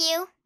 you.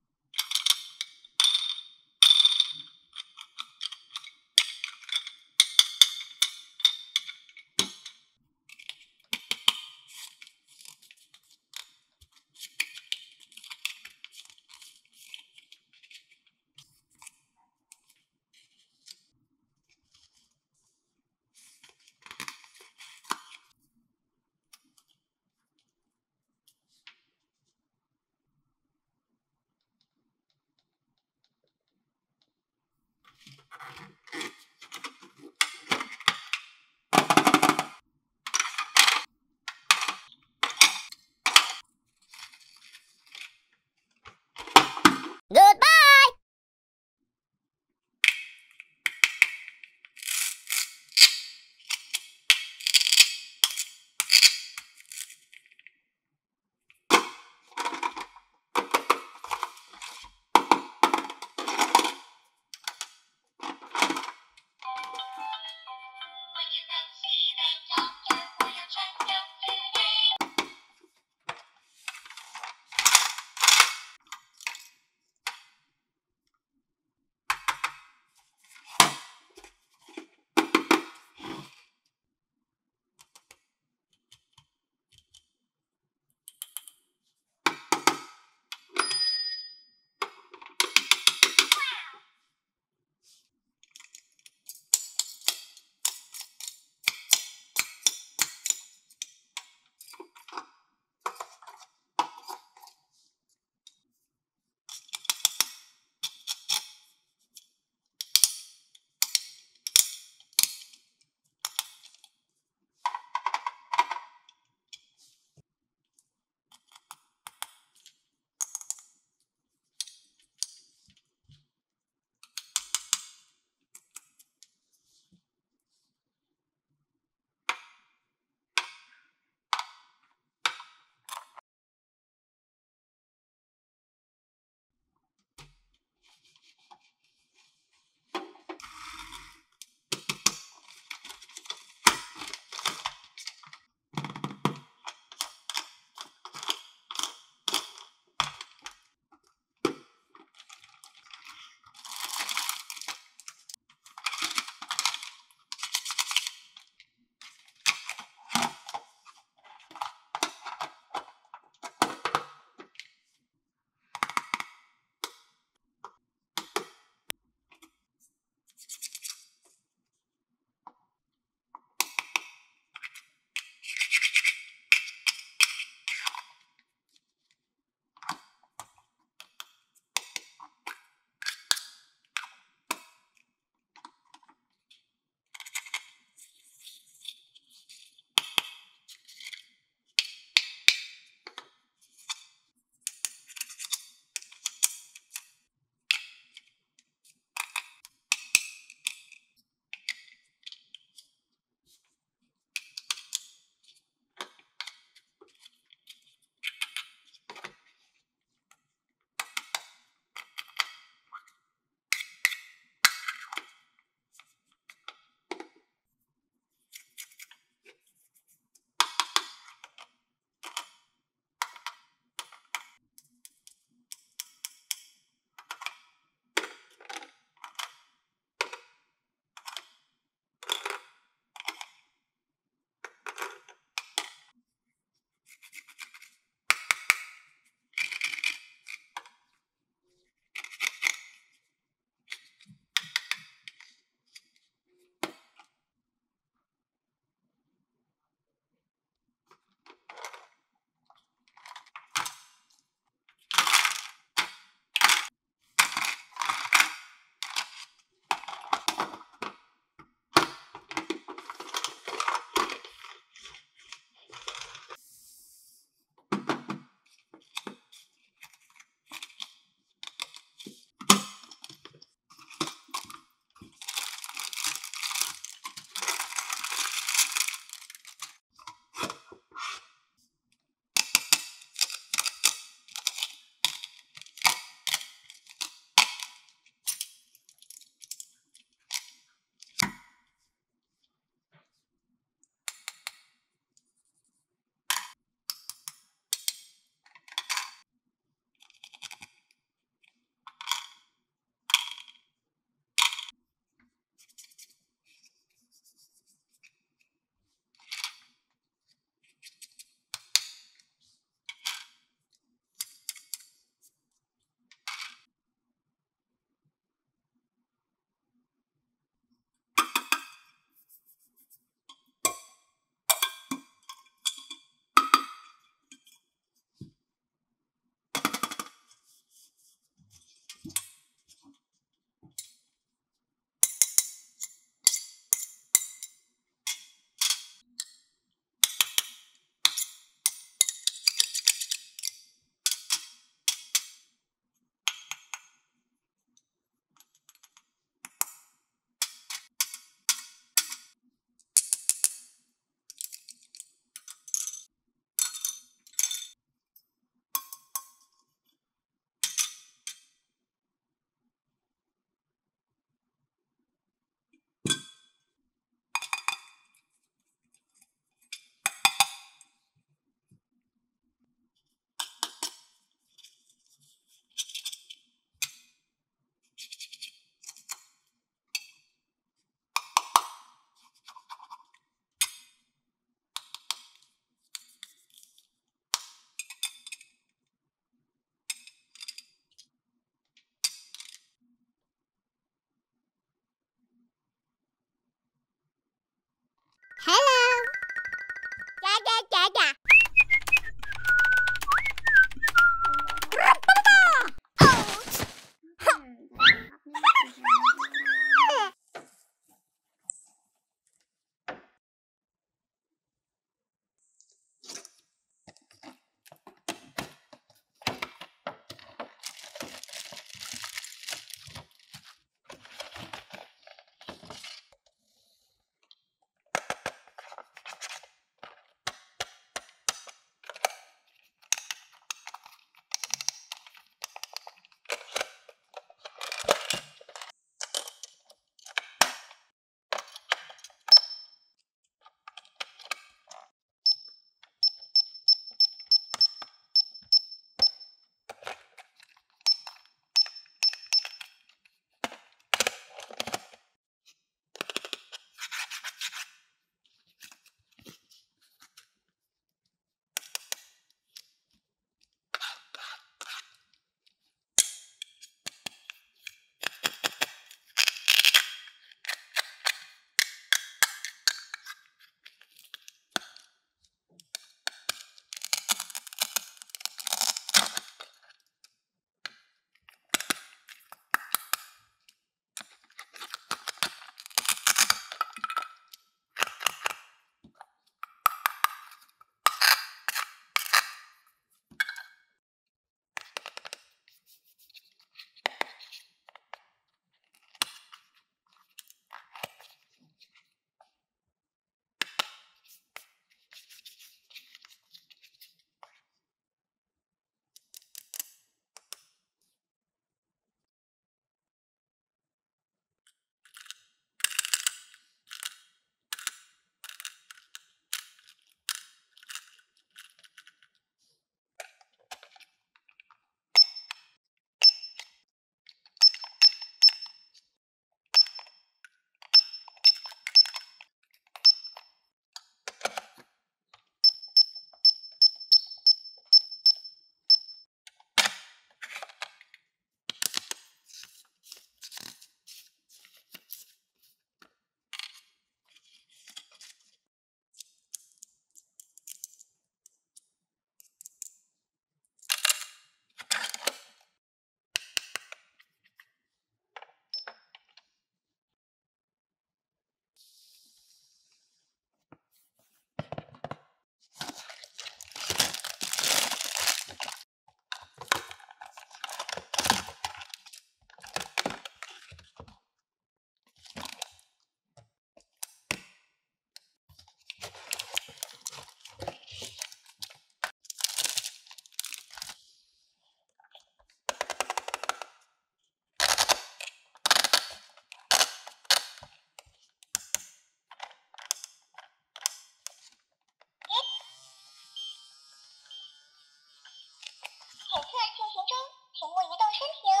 请勿移动身体哦。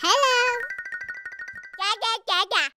Hello，嘎嘎嘎嘎。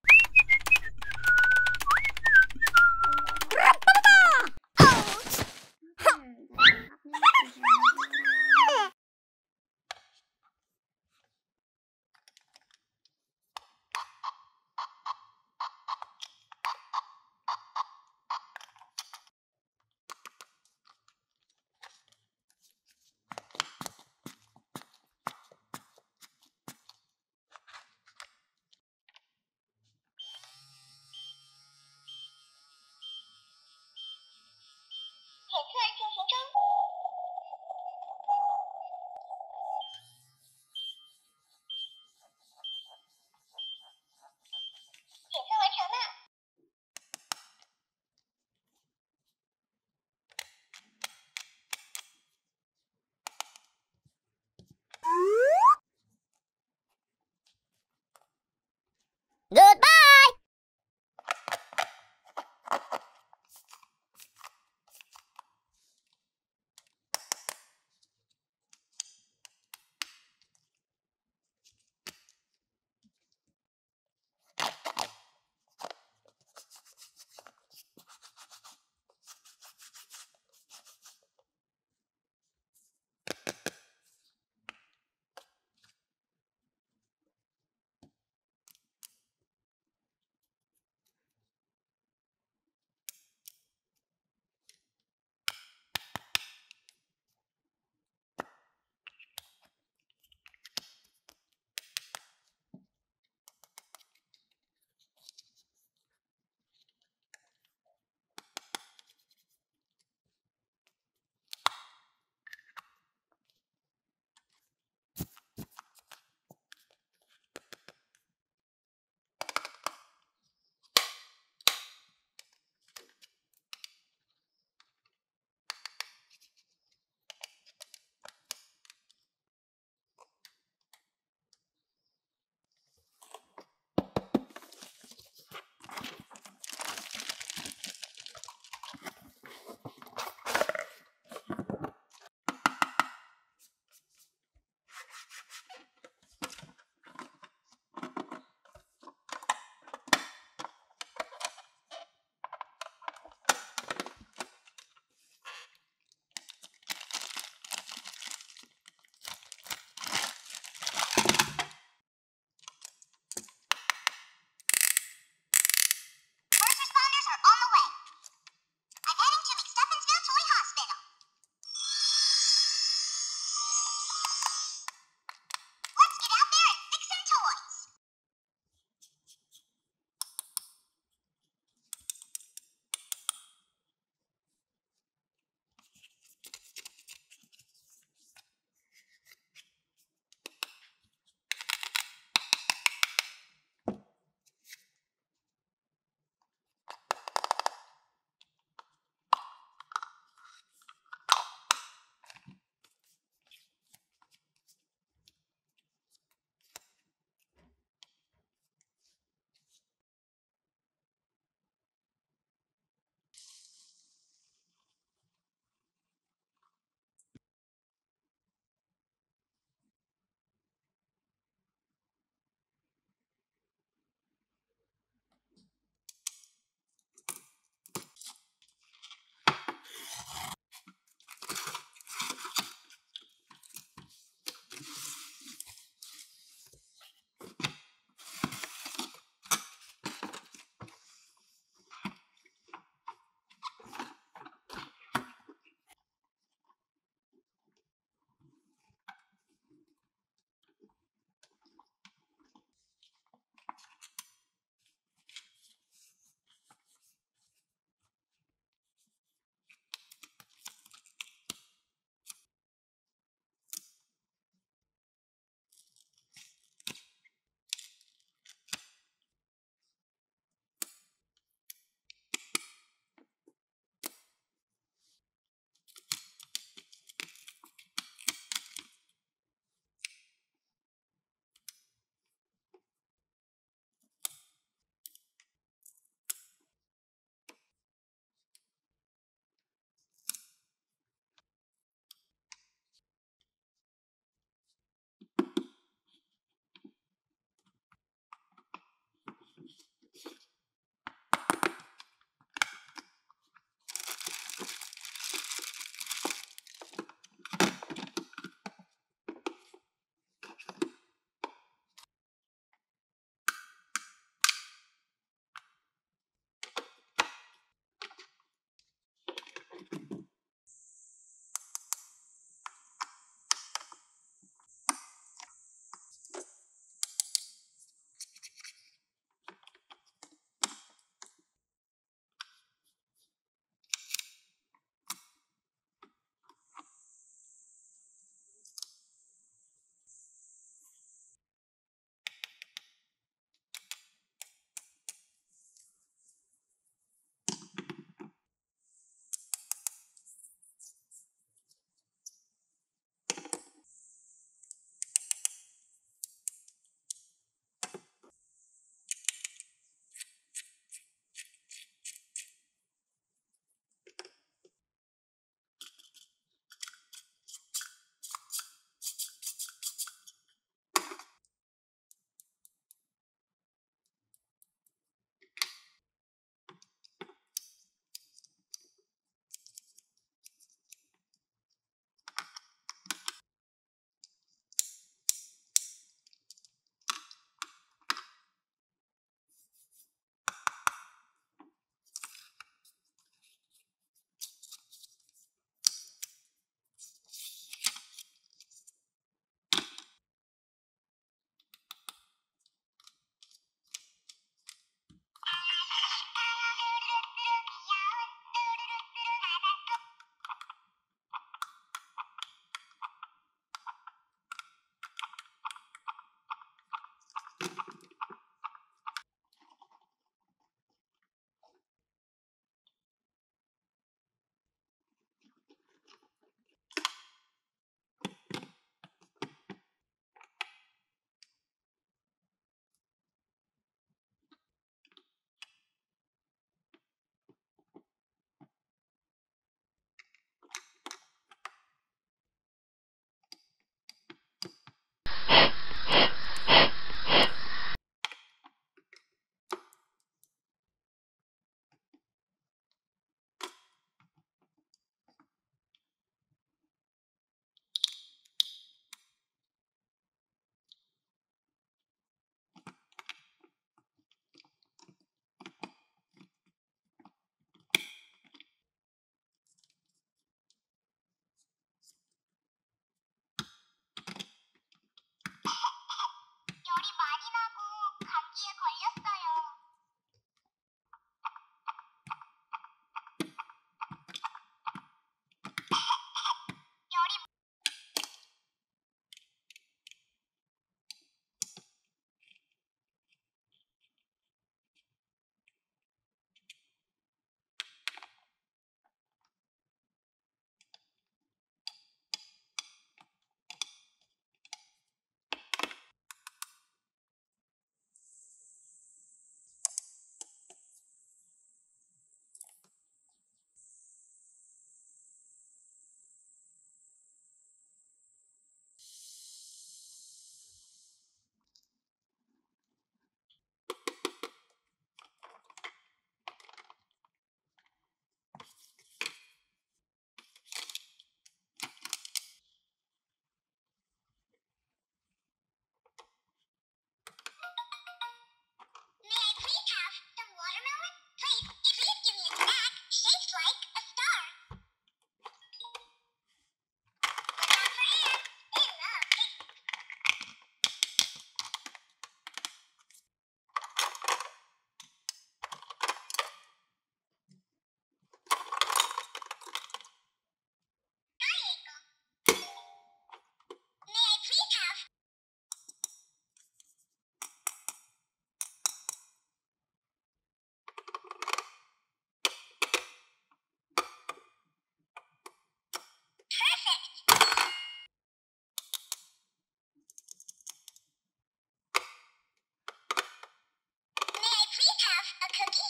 Cookie?